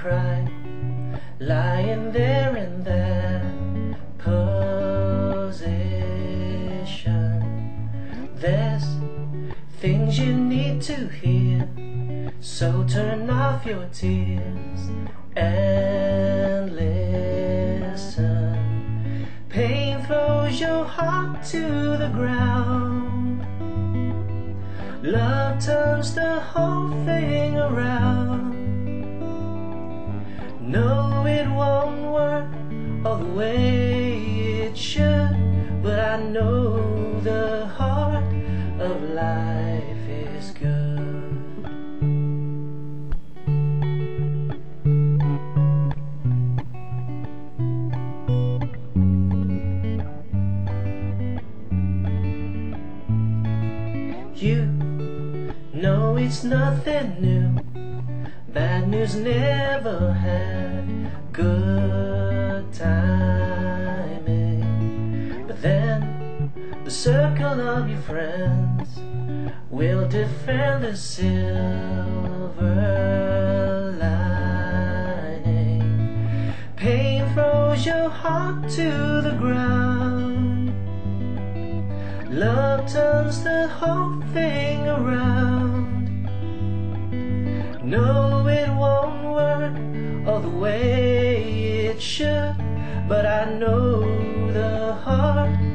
cry, lying there in that position. There's things you need to hear, so turn off your tears and listen. Pain throws your heart to the ground. Love turns the whole thing around. No, it won't work all the way it should, but I know the heart of life is good. You know it's nothing new. News never had good timing. But then the circle of your friends will defend the silver lining. Pain throws your heart to the ground. Love turns the whole thing around. No, the way it should, but I know the heart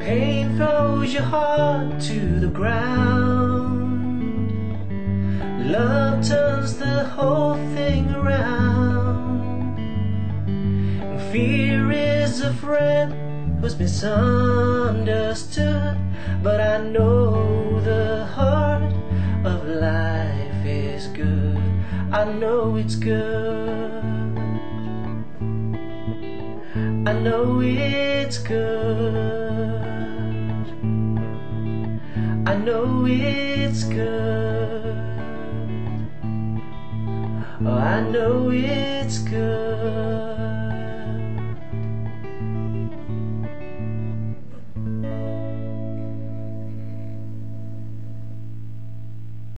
Pain throws your heart to the ground. Love turns the whole thing around. Fear is a friend who's misunderstood, but I know the heart of life is good. I know it's good. I know it's good. I know it's good. Oh, I know it's good.